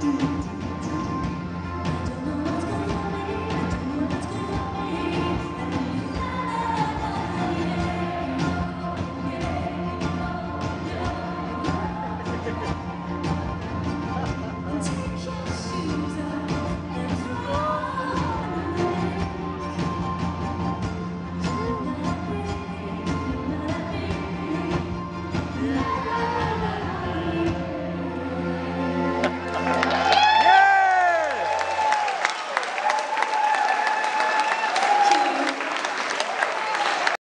do, do.